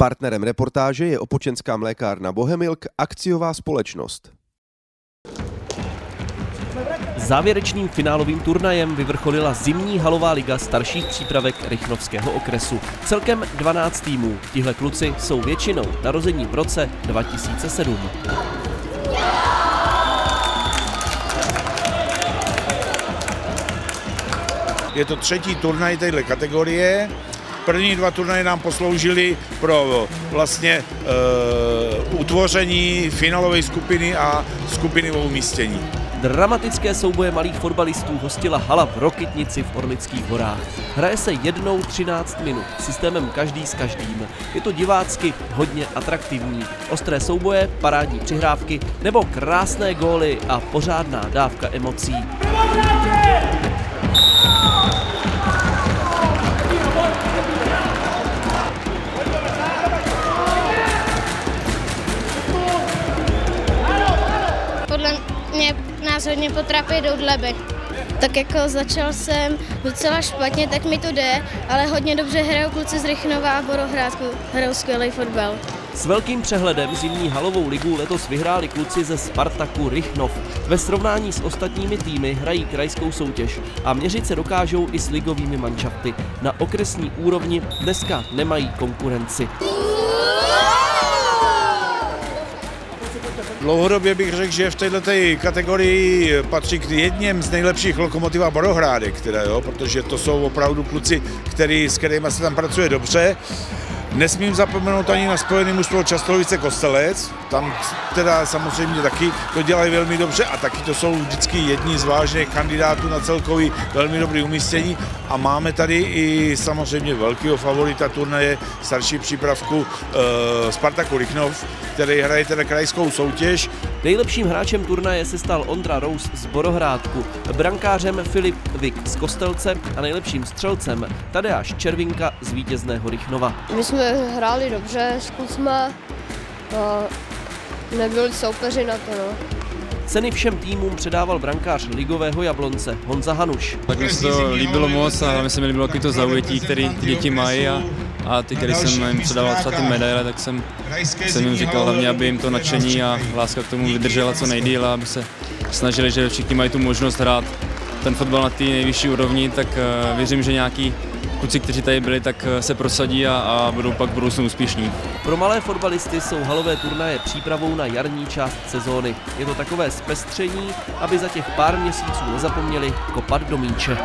Partnerem reportáže je opočenská mlékárna Bohemilk, akciová společnost. Závěrečným finálovým turnajem vyvrcholila zimní halová liga starších přípravek Rychnovského okresu. Celkem 12 týmů. Tihle kluci jsou většinou narození v roce 2007. Je to třetí turnaj téhle kategorie. První dva turnaje nám posloužily pro vlastně uh, utvoření finálové skupiny a skupiny o umístění. Dramatické souboje malých fotbalistů hostila hala v Rokitnici v Orlických horách. Hraje se jednou 13 minut, systémem každý s každým. Je to divácky hodně atraktivní. Ostré souboje, parádní přihrávky nebo krásné góly a pořádná dávka emocí. Podle nás hodně potrapí doudleby. Tak jako začal jsem docela špatně, tak mi to jde, ale hodně dobře hrajou kluci z Rychnova a Borohrádku, hrajou skvělý fotbal. S velkým přehledem zimní halovou ligu letos vyhráli kluci ze Spartaku Rychnov. Ve srovnání s ostatními týmy hrají krajskou soutěž a měřit se dokážou i s ligovými manšafty. Na okresní úrovni dneska nemají konkurenci. Dlouhodobě bych řekl, že v této kategorii patří k jedním z nejlepších lokomotiva Borohrádek, které, jo, protože to jsou opravdu kluci, který, s kterými se tam pracuje dobře. Nesmím zapomenout ani na spojený mužstvo Častolovice Kostelec, tam teda samozřejmě taky to dělají velmi dobře a taky to jsou vždycky jedni z vážných kandidátů na celkový velmi dobrý umístění a máme tady i samozřejmě velkého favorita turnaje starší přípravku e, Spartaku Rychnov, který hraje teda krajskou soutěž. Nejlepším hráčem turnaje se stal Ondra Rous z Borohrádku, brankářem Filip Vik z Kostelce a nejlepším střelcem Tadeáš Červinka z vítězného Rychnova. My jsme hráli dobře s klucma, a nebyli soupeři na to. No. Ceny všem týmům předával brankář ligového Jablonce Honza Hanuš. Tak mi se to líbilo moc a hlavně se mi líbilo takový to zaujetí, který děti mají a, a ty, který jsem jim předával třeba ty medaile, tak jsem, jsem jim říkal hlavně, aby jim to nadšení a láska k tomu vydržela co nejdíl aby se snažili, že všichni mají tu možnost hrát ten fotbal na té nejvyšší úrovni, tak uh, věřím, že nějaký kluci, kteří tady byli, tak se prosadí a, a budou pak budoucnu úspěšní. Pro malé fotbalisty jsou halové turnaje přípravou na jarní část sezóny. Je to takové zpestření, aby za těch pár měsíců nezapomněli kopat do míče.